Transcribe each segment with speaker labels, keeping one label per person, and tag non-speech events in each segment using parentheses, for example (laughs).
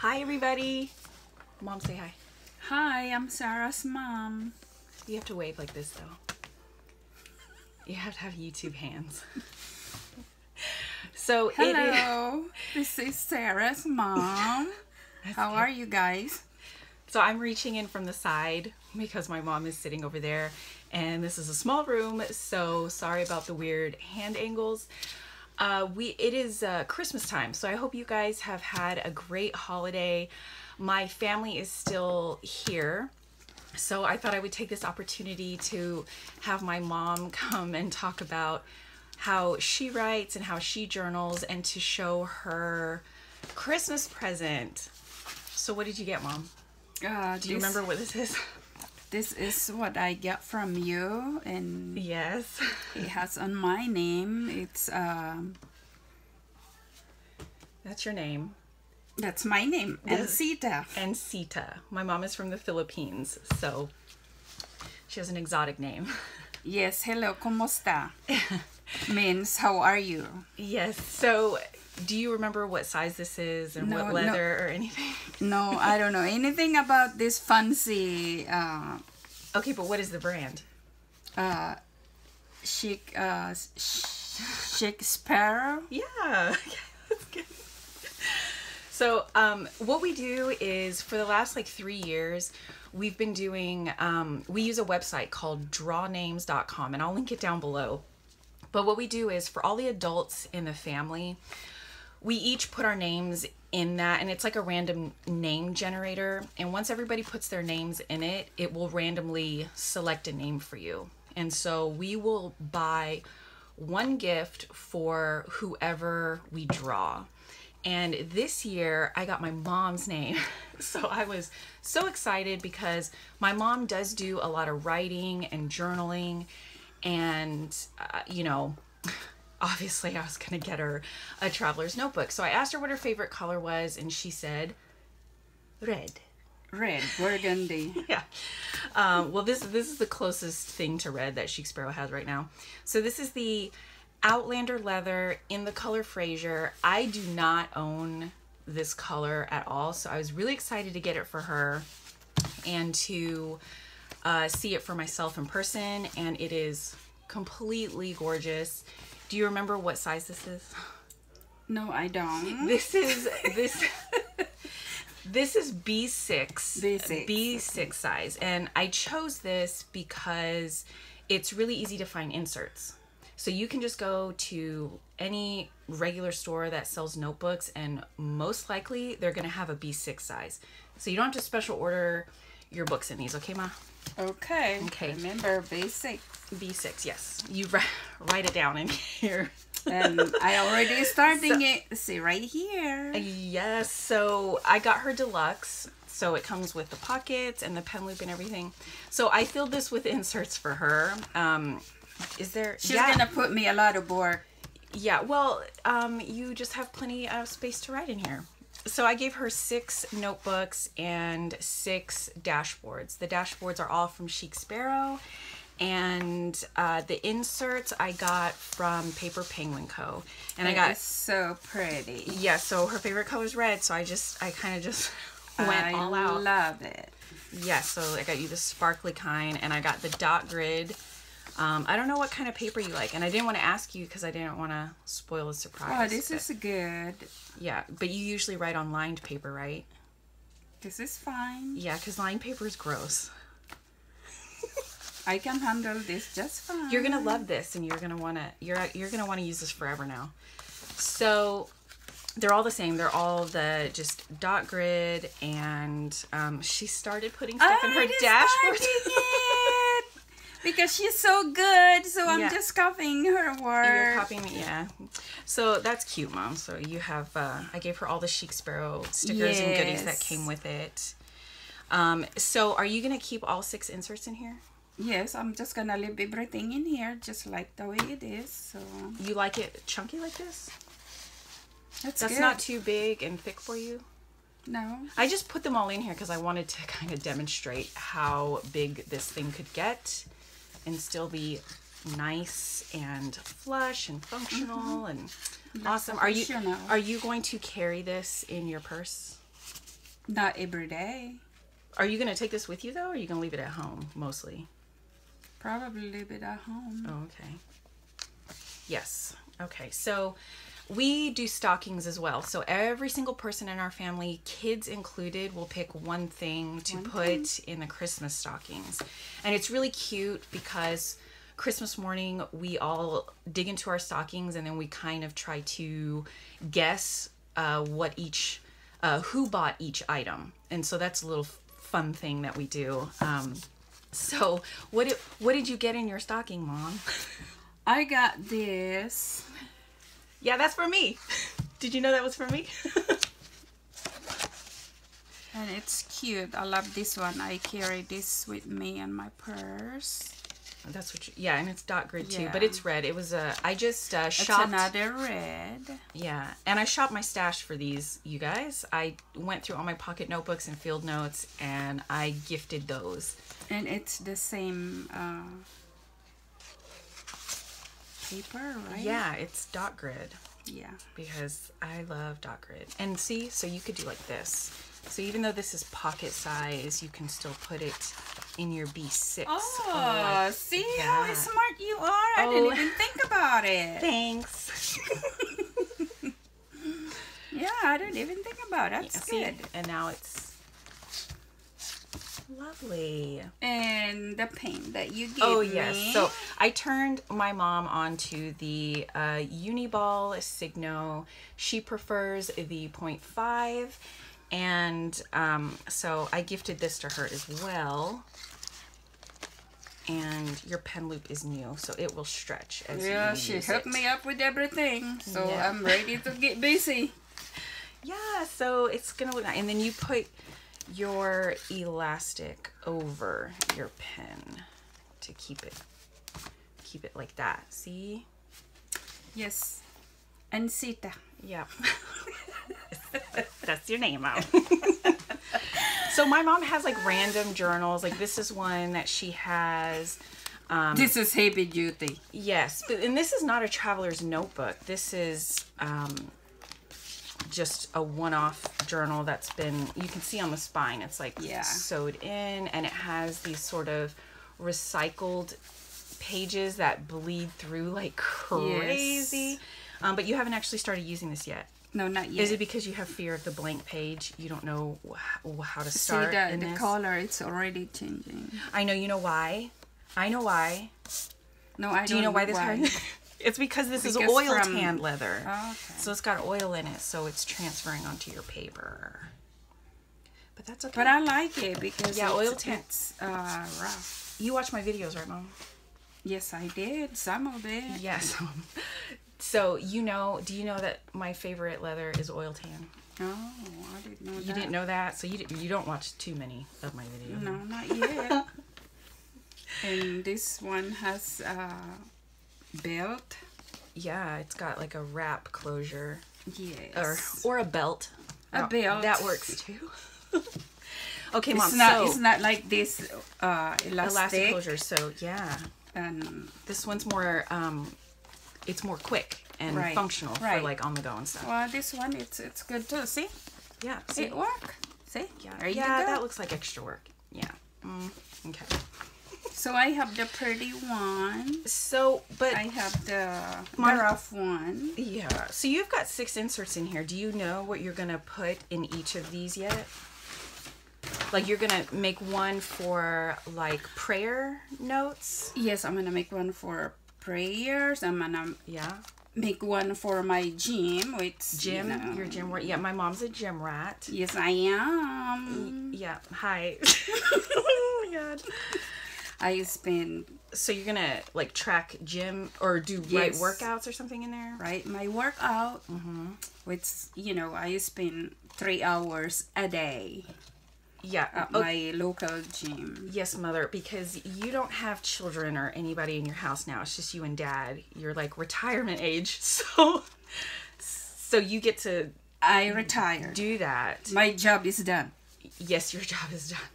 Speaker 1: Hi, everybody. Mom, say hi.
Speaker 2: Hi, I'm Sarah's mom.
Speaker 1: You have to wave like this, though. You have to have YouTube hands. so, is.
Speaker 2: Hello, this is Sarah's mom. (laughs) How are you guys?
Speaker 1: So I'm reaching in from the side because my mom is sitting over there and this is a small room so sorry about the weird hand angles. Uh, we it is uh, Christmas time so I hope you guys have had a great holiday. My family is still here so I thought I would take this opportunity to have my mom (laughs) come and talk about how she writes and how she journals and to show her Christmas present. So what did you get, mom?
Speaker 2: Uh,
Speaker 1: Do you remember what this is? (laughs)
Speaker 2: This is what I get from you, and
Speaker 1: Yes.
Speaker 2: it has on my name. It's um,
Speaker 1: That's your name.
Speaker 2: that's my name, Elsita.
Speaker 1: And Sita. My mom is from the Philippines, so she has an exotic name.
Speaker 2: Yes, hello, ¿cómo está? Means how are you?
Speaker 1: Yes. So, do you remember what size this is and
Speaker 2: No,
Speaker 1: what
Speaker 2: no.
Speaker 1: leather or anything?
Speaker 2: No, I don't know anything about this fancy uh,
Speaker 1: Okay, but what is the brand?
Speaker 2: uh, chic uh, chic sparrow.
Speaker 1: Yeah. (laughs) That's good. So, um, what we do is for the last like three years, we've been doing, um, we use a website called drawnames.com, and I'll link it down below. But what we do is for all the adults in the family, we each put our names in that, and it's like a random name generator. And once everybody puts their names in it, it will randomly select a name for you. And so we will buy one gift for whoever we draw. And this year I got my mom's name. (laughs) So I was so excited because my mom does do a lot of writing and journaling. And, uh, you know, obviously I was going to get her a traveler's notebook. So I asked her what her favorite color was, and she said red.
Speaker 2: Red, burgundy. (laughs)
Speaker 1: Yeah. Um, well, this this is the closest thing to red that Chic Sparrow has right now. So this is the Outlander leather in the color Fraser. I do not own this color at all, so I was really excited to get it for her and to uh, see it for myself in person. And it is completely gorgeous. Do you remember what size this is? (gasps)
Speaker 2: No, I don't. (laughs)
Speaker 1: This is this. (laughs) This is B6.
Speaker 2: B6.
Speaker 1: B6 size. And I chose this because it's really easy to find inserts. So you can just go to any regular store that sells notebooks, and most likely they're going to have a B6 size. So you don't have to special order your books in these, okay, Ma?
Speaker 2: Okay.
Speaker 1: Okay.
Speaker 2: Remember basic.
Speaker 1: B6, yes. You ri- write it down in (laughs) here.
Speaker 2: And I already starting it. See right here.
Speaker 1: Yes, so I got her deluxe. So it comes with the pockets and the pen loop and everything. So I filled this with inserts for her. Um, is there?
Speaker 2: She's
Speaker 1: yeah,
Speaker 2: gonna put me a lot of work.
Speaker 1: yeah. Well, um, you just have plenty of space to write in here. So I gave her six notebooks and six dashboards. The dashboards are all from Chic Sparrow, and uh, the inserts I got from Paper Penguin Co. And I got
Speaker 2: so pretty.
Speaker 1: yeah, so her favorite color is red, so I just I kind of just (laughs) went
Speaker 2: I
Speaker 1: all out.
Speaker 2: I love it.
Speaker 1: yeah, so I got you the sparkly kind, and I got the dot grid. Um, I don't know what kind of paper you like, and I didn't want to ask you because I didn't want to spoil the surprise.
Speaker 2: Oh, this
Speaker 1: but-
Speaker 2: is good.
Speaker 1: yeah, but you usually write on lined paper, right?
Speaker 2: This is fine.
Speaker 1: Yeah, because lined paper is gross.
Speaker 2: I can handle this just fine.
Speaker 1: You're gonna love this, and you're gonna wanna you're you're gonna want to use this forever now. So they're all the same. They're all the just dot grid, and um, she started putting stuff in her dashboard. (laughs)
Speaker 2: because she's so good. So I'm
Speaker 1: Yeah.
Speaker 2: just copying her work.
Speaker 1: You're copying me, yeah. So that's cute, mom. So you have, uh, I gave her all the Chic Sparrow stickers and goodies that came with it. Um, so are you gonna keep all six inserts in here?
Speaker 2: Yes, I'm just gonna leave everything in here just like the way it is. So
Speaker 1: You like it chunky like this?
Speaker 2: that's,
Speaker 1: That's
Speaker 2: good.
Speaker 1: not too big and thick for you.
Speaker 2: no.
Speaker 1: I just put them all in here because I wanted to (laughs) kind of demonstrate how big this thing could get and still be nice and flush and functional mm-hmm. and awesome. Are you are you going to carry this in your purse?
Speaker 2: Not every day.
Speaker 1: Are you gonna take this with you though, or are you gonna leave it at home mostly?
Speaker 2: Probably leave it at home.
Speaker 1: Oh, okay. Yes. Okay. So we do stockings as well. So every single person in our family, kids included, will pick one thing to
Speaker 2: One
Speaker 1: put in the Christmas stockings. And it's really cute because Christmas morning we all dig into our stockings and then we kind of try to guess uh, what each uh, who bought each item. And so that's a little fun thing that we do. Um, so what did, what did you get in your stocking, mom? (laughs)
Speaker 2: I got this.
Speaker 1: Yeah, that's for me. Did you know that was for me? (laughs)
Speaker 2: And it's cute. I love this one. I carry this with me in my purse.
Speaker 1: that's what. You, yeah, and it's dot grid too, but it's red. It was a. I just uh,
Speaker 2: It's another red.
Speaker 1: Yeah, and I shopped my stash for these. You guys, I went through all my pocket notebooks and field notes, and I gifted those.
Speaker 2: And it's the same uh, paper, right?
Speaker 1: Yeah, it's dot grid
Speaker 2: Yeah.
Speaker 1: because I love dot grid. And see, so you could do like this. So even though this is pocket size, you can still put it in your B6. Ah,
Speaker 2: oh,
Speaker 1: like
Speaker 2: see how smart you are? I
Speaker 1: Oh.
Speaker 2: didn't even think about it. (laughs)
Speaker 1: Thanks. (laughs)
Speaker 2: Yeah, I didn't even think about it. That's
Speaker 1: See?
Speaker 2: good.
Speaker 1: And now it's lovely.
Speaker 2: And the paint that you gave
Speaker 1: Oh
Speaker 2: me.
Speaker 1: yes. So I turned my mom onto the uh, Uniball Signo. She prefers the 0.5, and um, so I gifted this to her as well. And your pen loop is new, so it will stretch as
Speaker 2: yeah,
Speaker 1: you
Speaker 2: she hooked
Speaker 1: it.
Speaker 2: me up with everything, so
Speaker 1: Yeah.
Speaker 2: I'm ready to get busy. (laughs)
Speaker 1: Yeah, so it's gonna look nice. And then you put your elastic over your pen to keep it keep it like that. See?
Speaker 2: Yes, and Sita.
Speaker 1: Yeah. (laughs) That's your name out. (laughs) so my mom has like random journals. Like this is one that she has. Um,
Speaker 2: This is heavy duty.
Speaker 1: Yes, but and this is not a traveler's notebook. This is um, just a one-off journal that's been. You can see on the spine, it's like
Speaker 2: Yeah.
Speaker 1: sewed in, and it has these sort of recycled pages that bleed through like (laughs) crazy. Um, but you haven't actually started using this yet.
Speaker 2: No, not yet.
Speaker 1: Is it because you have fear of the blank page? You don't know how to start See
Speaker 2: the,
Speaker 1: in
Speaker 2: the
Speaker 1: this?
Speaker 2: color? It's already changing.
Speaker 1: I know. You know why? I know why.
Speaker 2: No, I
Speaker 1: Do you know why this happened? (laughs) it's because this is oil
Speaker 2: from-
Speaker 1: tanned leather.
Speaker 2: Okay.
Speaker 1: So it's got oil in it, so it's transferring onto your paper. But that's okay.
Speaker 2: But I like it because
Speaker 1: Yeah,
Speaker 2: it's,
Speaker 1: oil tan-
Speaker 2: it's uh, rough.
Speaker 1: you watch my videos, right, Mom?
Speaker 2: Yes, I did some of it.
Speaker 1: Yes. (laughs) so you know, do you know that my favorite leather is oil tan?
Speaker 2: Oh, I didn't know
Speaker 1: You
Speaker 2: that.
Speaker 1: didn't know that, so you you don't watch too many of my videos.
Speaker 2: No, not yet. (laughs) and this one has a belt.
Speaker 1: Yeah, it's got like a wrap closure
Speaker 2: Yes.
Speaker 1: or or a belt.
Speaker 2: A
Speaker 1: That-
Speaker 2: belt.
Speaker 1: that works too. (laughs) okay,
Speaker 2: it's
Speaker 1: mom.
Speaker 2: not.
Speaker 1: so
Speaker 2: it's not like this uh, elastic.
Speaker 1: elastic closure. So yeah,
Speaker 2: And
Speaker 1: this one's more um, it's more quick and
Speaker 2: Right,
Speaker 1: functional for like on the go and stuff.
Speaker 2: well, this one it's it's good too. See,
Speaker 1: Yeah, see?
Speaker 2: it work. See,
Speaker 1: yeah, yeah, that looks like extra work. Yeah. Mm, okay.
Speaker 2: So I have the pretty one.
Speaker 1: So, but
Speaker 2: I have the, the rough one.
Speaker 1: yeah. So you've got six inserts in here. Do you know what you're gonna put in each of these yet? Like you're gonna make one for like prayer notes.
Speaker 2: Yes, I'm gonna make one for prayers. I'm gonna
Speaker 1: Yeah.
Speaker 2: make one for my gym. With
Speaker 1: Gym.
Speaker 2: you know-
Speaker 1: Your gym. rat- Yeah. My mom's a gym rat.
Speaker 2: Yes, I am.
Speaker 1: Yeah. Hi. (laughs) (laughs) oh my god.
Speaker 2: I spend
Speaker 1: So you're gonna like track gym or do right workouts or something in there?
Speaker 2: right my workout.
Speaker 1: Mm-hmm.
Speaker 2: With you know, I spend three hours a day
Speaker 1: Yeah.
Speaker 2: at
Speaker 1: Oh,
Speaker 2: my local gym.
Speaker 1: Yes, mother, because you don't have children or anybody in your house now. It's just you and dad. You're like retirement age. (laughs) So so you get to
Speaker 2: I retire.
Speaker 1: do that.
Speaker 2: My job is done.
Speaker 1: Yes, your (laughs) job is done.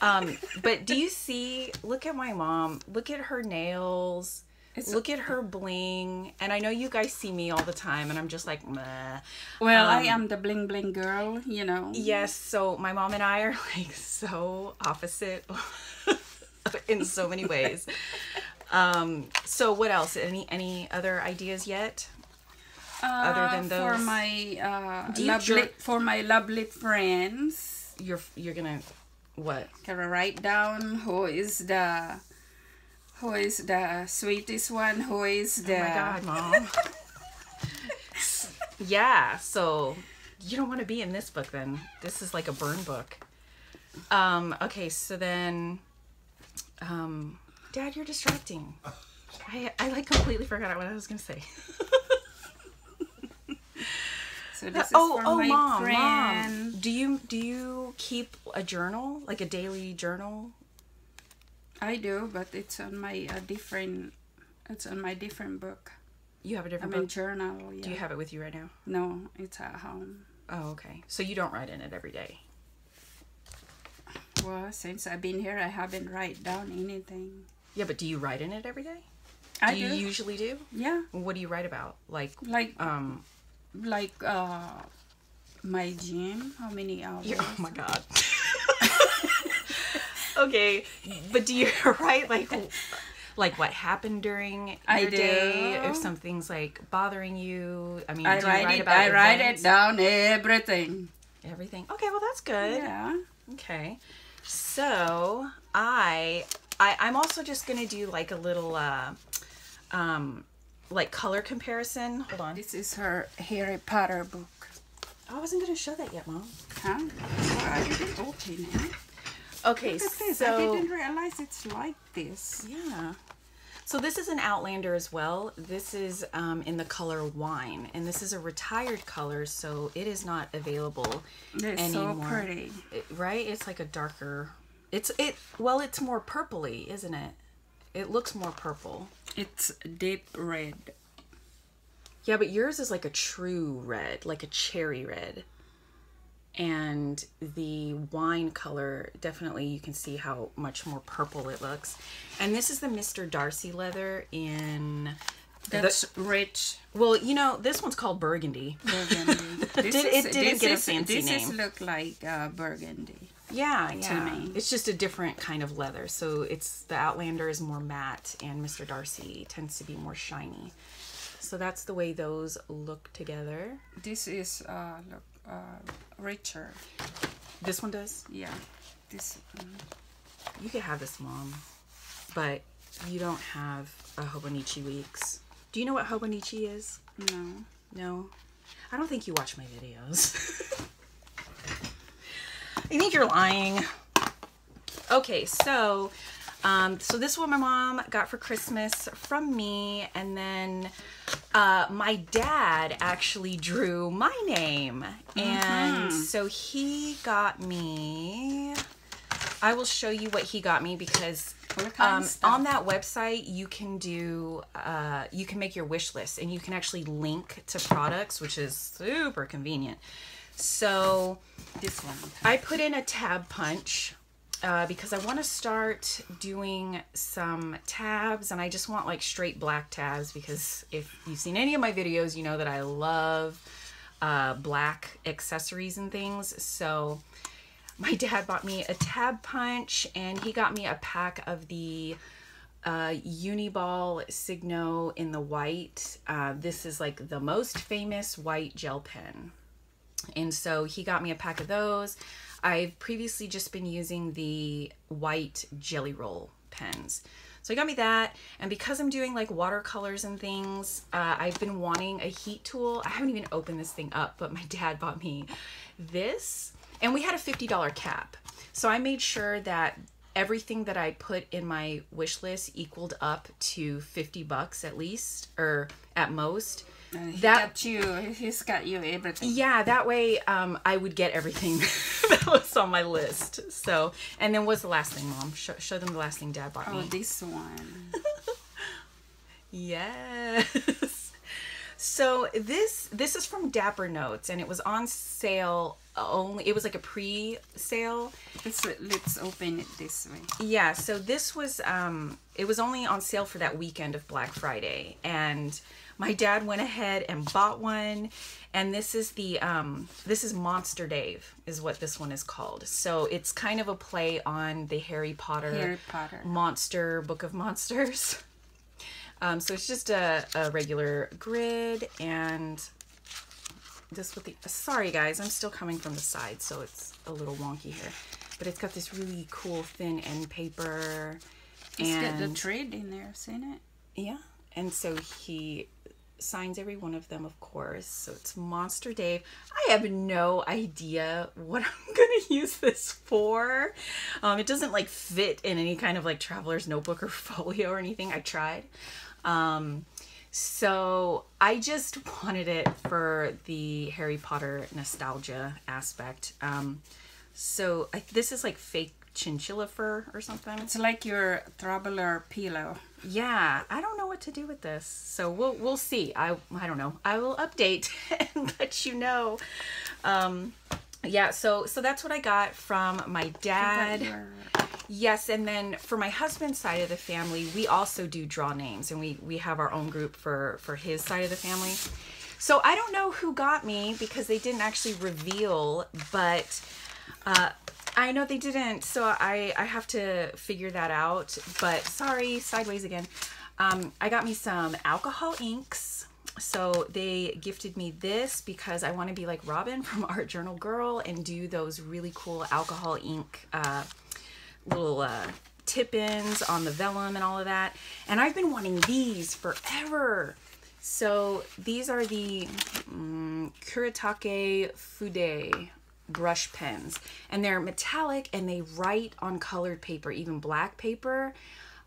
Speaker 1: Um, but do you see look at my mom. Look at her nails.
Speaker 2: It's-
Speaker 1: look at her bling. And I know you guys see me all the time, and I'm just like, meh.
Speaker 2: Well, I
Speaker 1: Um,
Speaker 2: am the bling bling girl, you know.
Speaker 1: Yes, so my mom and I are (laughs) like so opposite (laughs) in so many ways. Um, so what else? Any any other ideas yet? other than
Speaker 2: Uh, for my uh, lovely for my lovely friends,
Speaker 1: You're you're gonna what?
Speaker 2: gotta write down who is the who is the sweetest one, who is the
Speaker 1: Oh my god, mom. (laughs) yeah, so you don't want to be in this book then. This is like a burn book. Um, okay, so then um Dad, you're distracting. I I like completely forgot what I was gonna say. (laughs)
Speaker 2: So this is
Speaker 1: oh,
Speaker 2: for
Speaker 1: oh,
Speaker 2: my
Speaker 1: mom,
Speaker 2: friend.
Speaker 1: mom. Do you do you keep a journal, like a daily journal?
Speaker 2: I do, but it's on my uh, different. It's on my different book.
Speaker 1: You have a different I
Speaker 2: mean
Speaker 1: book.
Speaker 2: journal. Yeah.
Speaker 1: Do you have it with you right now?
Speaker 2: No, it's at home.
Speaker 1: Oh, okay. So you don't write in it every day.
Speaker 2: Well, since I've been here, I haven't write down anything.
Speaker 1: Yeah, but do you write in it every day?
Speaker 2: I
Speaker 1: do
Speaker 2: do.
Speaker 1: you usually do?
Speaker 2: Yeah,
Speaker 1: What do you write about? Like,
Speaker 2: like
Speaker 1: um,
Speaker 2: like uh, my gym. How many hours?
Speaker 1: you're, oh my god. (laughs) okay, but do you (laughs) write like, like what happened during your
Speaker 2: I
Speaker 1: day?
Speaker 2: do.
Speaker 1: If something's like bothering you, I mean,
Speaker 2: I
Speaker 1: do you
Speaker 2: write
Speaker 1: write
Speaker 2: it.
Speaker 1: about
Speaker 2: I write
Speaker 1: events?
Speaker 2: it down everything.
Speaker 1: Everything. Okay, well that's good.
Speaker 2: Yeah.
Speaker 1: Okay. So I I I'm also just gonna do like a little uh um like color comparison. Hold on.
Speaker 2: This is her Harry Potter book.
Speaker 1: Oh, I wasn't gonna show that yet, Mom.
Speaker 2: Huh? Well, I didn't open it.
Speaker 1: Okay,
Speaker 2: Look at this. I
Speaker 1: so
Speaker 2: didn't realize it's like this.
Speaker 1: yeah. So this is an Outlander as well. This is um, in the color wine, and this is a retired color, so it is not available
Speaker 2: They're
Speaker 1: anymore.
Speaker 2: so pretty.
Speaker 1: It- right? It's like a darker. It's it. Well, it's more purpley, isn't it? It looks more purple.
Speaker 2: It's deep red.
Speaker 1: Yeah, but yours is like a true red, like a cherry red. And the wine color, definitely you can see how much more purple it looks. And this is the Mr. Darcy leather in.
Speaker 2: That's rich
Speaker 1: Well, you know, this one's called Burgundy.
Speaker 2: burgundy. (laughs) This
Speaker 1: Did- it didn't
Speaker 2: this
Speaker 1: get a
Speaker 2: is-
Speaker 1: fancy
Speaker 2: this is
Speaker 1: name.
Speaker 2: look like uh, burgundy.
Speaker 1: Yeah, yeah.
Speaker 2: me.
Speaker 1: It's just a different kind of leather. So it's the Outlander is more matte, and Mr. Darcy tends to be more shiny. So that's the way those look together.
Speaker 2: This is uh, look uh, richer.
Speaker 1: This one does.
Speaker 2: Yeah. This. mm,
Speaker 1: You could have this, mom, but you don't have a Hobonichi Weeks. Do you know what Hobonichi is?
Speaker 2: no.
Speaker 1: No, I don't think you watch my videos. (laughs) I think you're lying. Okay, so um, so this is what my mom got for Christmas from me, and then uh, my dad actually drew my name, and so he got me. I will show you what he got me because um, on that website you can do uh, you can make your wish list and you can actually link to products, which is super convenient. So
Speaker 2: This one.
Speaker 1: I put in a tab punch uh, because I want to start doing some tabs and I just want like straight black tabs because if you've seen any of my videos, you know that I love uh, black accessories and things. So my (laughs) dad bought me a tab punch and he got me a pack of the uh, Uniball Signo in the white. Uh, this is like the most famous white gel pen. And so he got me a pack of those. I've previously just been using the white jelly roll pens. So he got me that. And because I'm doing like watercolors and things, uh, I've been wanting a heat tool. I haven't even opened this thing up, but my (laughs) dad bought me this. And we had a $50 cap. So I made sure that everything that I put in my wish list equaled up to 50 bucks at least, or at most.
Speaker 2: And he
Speaker 1: That-
Speaker 2: got you. He's got you everything.
Speaker 1: Yeah, that way um, I would get everything (laughs) that was on my list. So, and then what's the last thing, Mom? Show, show them the last thing Dad bought
Speaker 2: Oh,
Speaker 1: me.
Speaker 2: this one. (laughs)
Speaker 1: Yes. So this this is from Dapper Notes, and it was on sale only. It was like a pre-sale.
Speaker 2: Let's, let's open it this way.
Speaker 1: Yeah. So this was um, it was only on sale for that weekend of Black Friday, and my dad went ahead and bought one. And this is the um, this is Monster Dave is what this one is called. So it's kind of a play on the Harry Potter,
Speaker 2: Harry Potter.
Speaker 1: Monster Book of Monsters. (laughs) Um, so it's just a, a regular grid and this with the sorry guys i'm still coming from the side so it's a little wonky here but it's got this really cool thin end paper
Speaker 2: It's got the
Speaker 1: and
Speaker 2: thread in there, seen it?
Speaker 1: yeah and so he signs every one of them of course so it's monster dave i have no idea what (laughs) i'm gonna use this for um, it doesn't like fit in any kind of like traveler's notebook or (laughs) folio or anything i tried um, so I just wanted it for the Harry Potter nostalgia aspect. Um, so I, this is like fake chinchilla fur or something.
Speaker 2: It's like your traveler pillow.
Speaker 1: Yeah, I don't know what to do with this. So we'll we'll see. I I don't know. I will update (laughs) and let you know. Um, yeah, so so that's what I got from my dad. Yes, and then for my husband's side of the family, we also do draw names, and we we have our own group for for his side of the family. So I don't know who got me because they didn't actually reveal, but uh, I know they didn't. So I I have to figure that out. But sorry, sideways again. Um, I got me some alcohol inks. So they gifted me this because I want to be like Robin from (laughs) Art Journal Girl and do those really cool alcohol ink uh, little uh, tip-ins on the vellum and all of that. And I've been wanting these forever. So these are the um, Fude brush pens. And they're metallic and they write on colored paper, even black paper.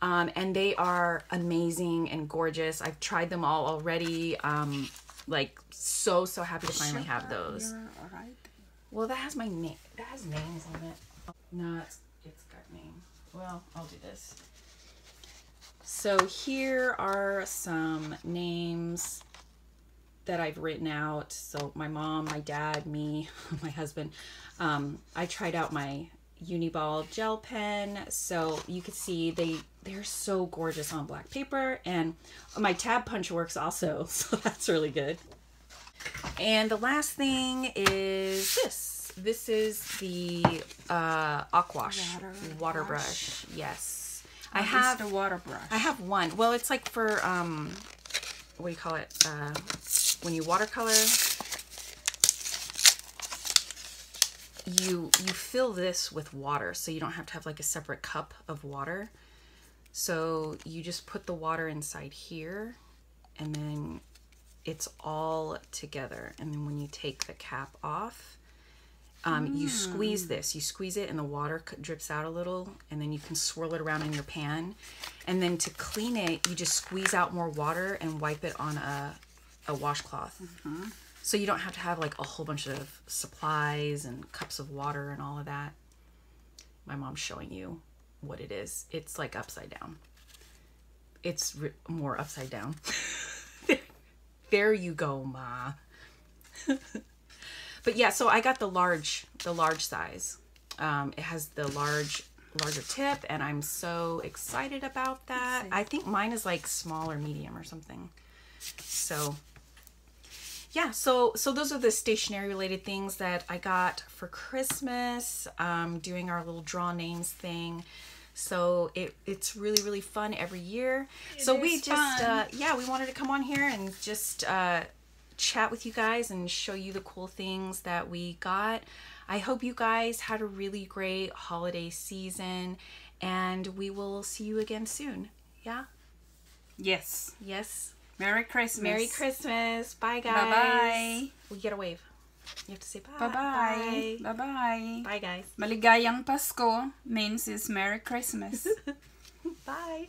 Speaker 1: Um, and they are amazing and gorgeous. I've tried them all already. Um, like so so happy to finally have those. Well, that has my name. That has names on it. No, it's it's got name. Well, I'll do this. So here are some names that I've written out. So my mom, my dad, me, (laughs) my husband. Um, I tried out my Uniball gel pen, so you can see they they're so gorgeous on black paper, and my tab punch works also, (laughs) so that's really good. And the last thing is this. This is the uh, Aquash
Speaker 2: Water
Speaker 1: water,
Speaker 2: brush.
Speaker 1: Yes, I
Speaker 2: I
Speaker 1: have
Speaker 2: the water brush.
Speaker 1: I have one. Well, it's like for um, what do you call it? Uh, when you watercolor, you you fill this with water, so you don't have to have like a separate cup of water. So you just put the water inside here, and then it's all together. And then when you take the cap off, um, you squeeze this. You squeeze it, and the water drips out a little, and then you can swirl it around in your pan. And then to clean it, you just squeeze out more water and wipe it on a a washcloth. So you don't have to have like a whole bunch of supplies and cups of water and all of that. My mom's showing you what it is. It's like upside down. It's re- more upside down. (laughs) there you go, ma. (laughs) but yeah, so I got the large, the large size. Um, it has the large, larger tip, and I'm so excited about that. I think mine is like small or medium or something. So yeah so so those are the stationery related things that i got for christmas um, doing our little draw names thing. So it it's really really fun every year. So we just uh, yeah we wanted to come on here and just uh, chat with you guys and show you the cool things that we got. I hope you guys had a really great holiday season and we will see you again soon. Yeah?
Speaker 2: Yes.
Speaker 1: yes
Speaker 2: Merry Christmas.
Speaker 1: Merry Christmas. Bye, guys.
Speaker 2: Bye-bye.
Speaker 1: We get a wave. You have to say bye.
Speaker 2: Bye-bye.
Speaker 1: Bye,
Speaker 2: Bye-bye.
Speaker 1: Guys.
Speaker 2: Maligayang Pasko means it's Merry Christmas. (laughs)
Speaker 1: Bye.